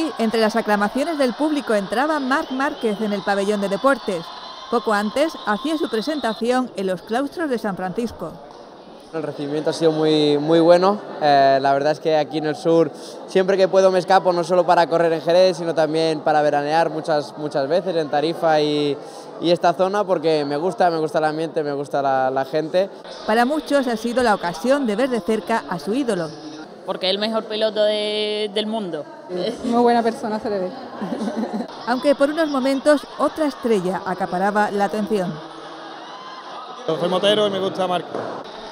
Así, entre las aclamaciones del público entraba Marc Márquez en el pabellón de deportes. Poco antes hacía su presentación en los claustros de San Francisco. El recibimiento ha sido muy, muy bueno. Eh, la verdad es que aquí en el sur, siempre que puedo me escapo, no solo para correr en Jerez, sino también para veranear muchas, muchas veces en Tarifa y, y esta zona porque me gusta, me gusta el ambiente, me gusta la, la gente. Para muchos ha sido la ocasión de ver de cerca a su ídolo. Porque es el mejor piloto de, del mundo. Muy buena persona se le ve. Aunque por unos momentos otra estrella acaparaba la atención. Soy motero y me gusta Marco.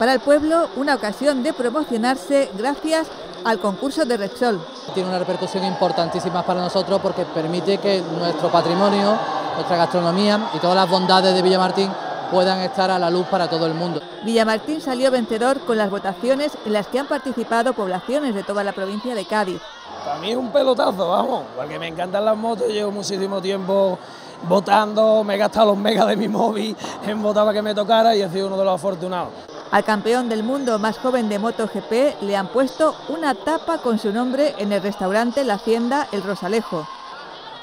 Para el pueblo, una ocasión de promocionarse gracias al concurso de Repsol. Tiene una repercusión importantísima para nosotros porque permite que nuestro patrimonio, nuestra gastronomía y todas las bondades de Villamartín puedan estar a la luz para todo el mundo. Villamartín salió vencedor con las votaciones en las que han participado poblaciones de toda la provincia de Cádiz. Para mí es un pelotazo, vamos, porque me encantan las motos, llevo muchísimo tiempo votando, me he gastado los megas de mi móvil en votar para que me tocara y he sido uno de los afortunados. Al campeón del mundo más joven de MotoGP le han puesto una tapa con su nombre en el restaurante La Hacienda El Rosalejo.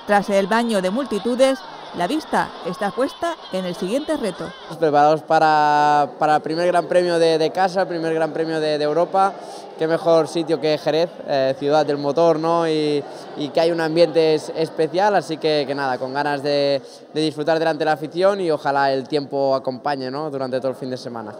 Tras el baño de multitudes, la vista está puesta en el siguiente reto. Preparados para, para el primer Gran Premio de, de casa, el primer Gran Premio de, de, Europa. Qué mejor sitio que Jerez, eh, ciudad del motor, ¿no? Y, y, que hay un ambiente especial, así que, que nada, con ganas de, de disfrutar delante de la afición y ojalá el tiempo acompañe ¿no? durante todo el fin de semana.